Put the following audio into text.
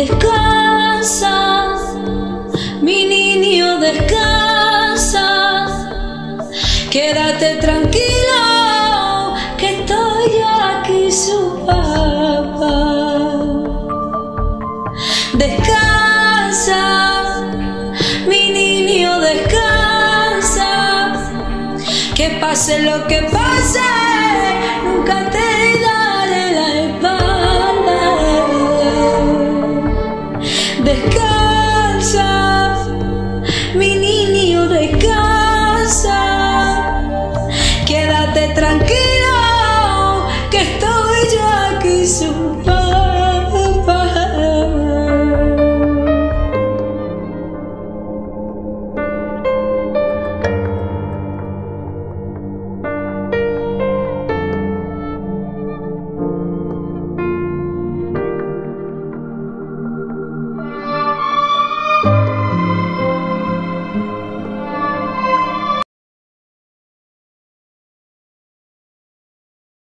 Descansa, mi niño, descansa. Quédate tranquilo, que estoy aquí su papá. Descansa, mi niño, descansa. Que pase lo que pase. Descansa, mi niño, descansa. Quédate tranquilo, que estoy yo aquí solo.